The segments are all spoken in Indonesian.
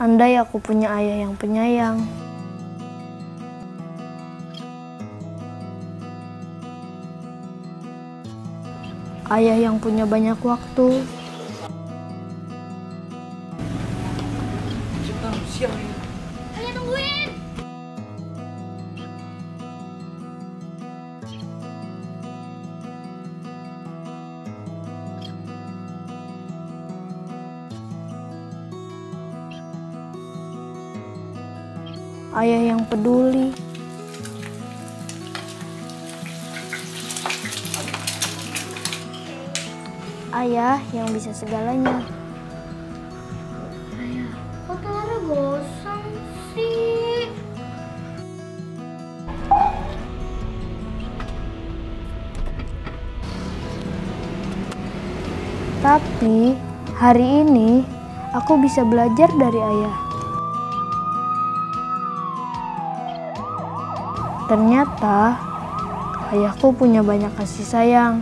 Andai aku punya ayah yang penyayang. Ayah yang punya banyak waktu. Ayo Ayah yang peduli. Ayah yang bisa segalanya. Kok Tara gosong sih? Tapi hari ini aku bisa belajar dari ayah. Ternyata ayahku punya banyak kasih sayang.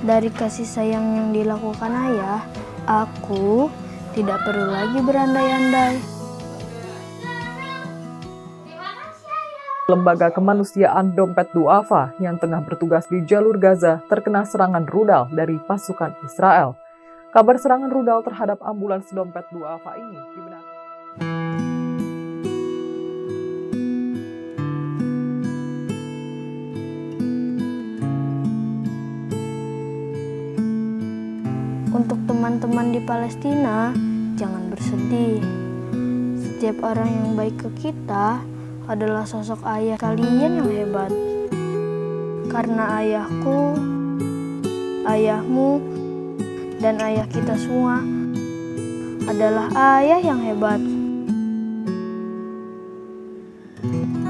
Dari kasih sayang yang dilakukan ayah, aku tidak perlu lagi berandai-andai. Lembaga kemanusiaan Dompet Duafa yang tengah bertugas di jalur Gaza terkena serangan rudal dari pasukan Israel. Kabar serangan rudal terhadap ambulans Dompet Duafa ini Untuk teman-teman di Palestina, jangan bersedih. Setiap orang yang baik ke kita adalah sosok ayah kalian yang hebat. Karena ayahku, ayahmu, dan ayah kita semua adalah ayah yang hebat. thank you